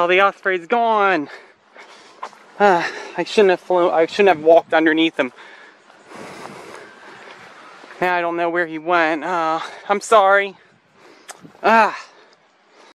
Oh, the osprey's gone. Ah, I shouldn't have flown. I shouldn't have walked underneath him. Now I don't know where he went. Uh, I'm sorry. Ah.